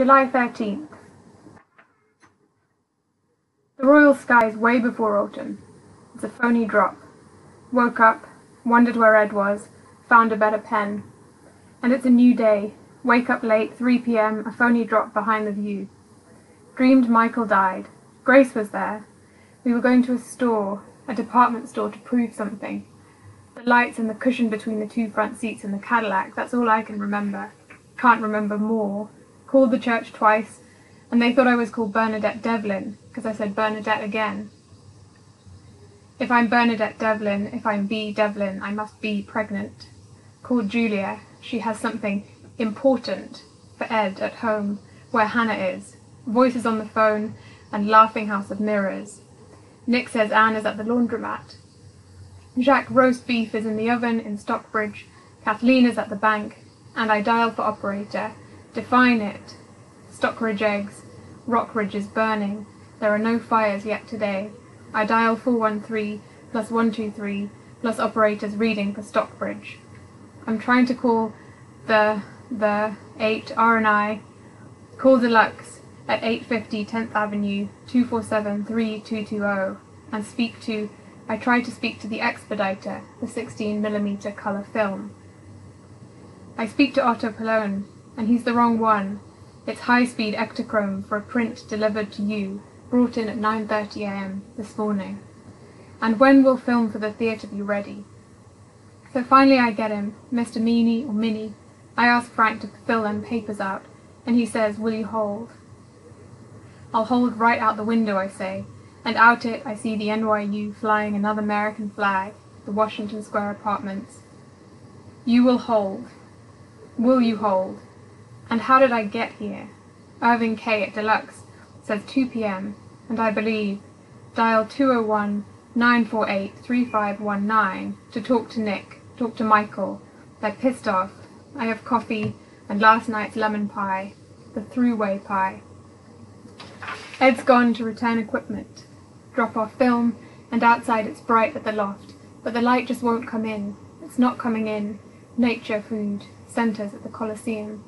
July 13th. The royal sky is way before autumn. It's a phony drop. Woke up, wondered where Ed was, found a better pen. And it's a new day. Wake up late, 3 p.m., a phony drop behind the view. Dreamed Michael died. Grace was there. We were going to a store, a department store, to prove something. The lights and the cushion between the two front seats in the Cadillac, that's all I can remember. Can't remember more. Called the church twice, and they thought I was called Bernadette Devlin, because I said Bernadette again. If I'm Bernadette Devlin, if I'm B. Devlin, I must be pregnant. Called Julia. She has something important for Ed at home, where Hannah is. Voices on the phone and laughing house of mirrors. Nick says Anne is at the laundromat. Jacques roast beef is in the oven in Stockbridge, Kathleen is at the bank, and I dial for operator. Define it. Stockridge eggs. Rockridge is burning. There are no fires yet today. I dial 413 plus 123 plus operator's reading for Stockbridge. I'm trying to call the the 8 R&I. Call deluxe at 850 10th Avenue 247 3220 and speak to I try to speak to the expediter, the 16mm colour film. I speak to Otto Pallone, and he's the wrong one. It's high-speed Ektachrome for a print delivered to you, brought in at 9.30 a.m. this morning. And when will film for the theatre be ready? So finally I get him, Mr. Meany or Minnie. I ask Frank to fill them papers out, and he says, will you hold? I'll hold right out the window, I say, and out it I see the NYU flying another American flag, the Washington Square Apartments. You will hold. Will you hold? And how did I get here? Irving K. at Deluxe says 2 p.m., and I believe. Dial 201 948 3519 to talk to Nick, talk to Michael. They're pissed off. I have coffee and last night's lemon pie, the throughway pie. Ed's gone to return equipment drop off film, and outside it's bright at the loft, but the light just won't come in. It's not coming in. Nature food centers at the Coliseum.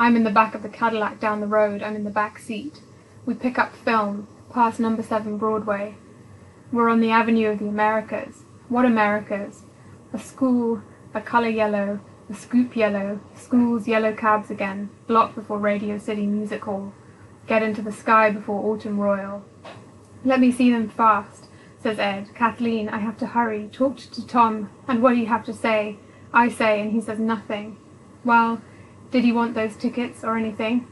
I'm in the back of the Cadillac down the road. I'm in the back seat. We pick up film, past number 7 Broadway. We're on the Avenue of the Americas. What Americas? A school, a color yellow, a scoop yellow, schools, yellow cabs again, block before Radio City Music Hall. Get into the sky before Autumn Royal. Let me see them fast, says Ed. Kathleen, I have to hurry. Talk to Tom, and what do you have to say? I say, and he says nothing. Well, did he want those tickets or anything?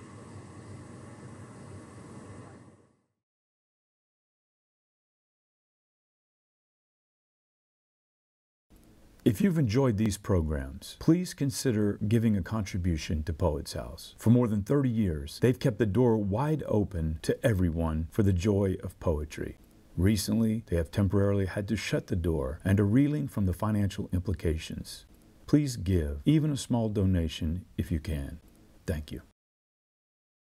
If you've enjoyed these programs, please consider giving a contribution to Poets House. For more than 30 years, they've kept the door wide open to everyone for the joy of poetry. Recently, they have temporarily had to shut the door and are reeling from the financial implications. Please give, even a small donation if you can. Thank you.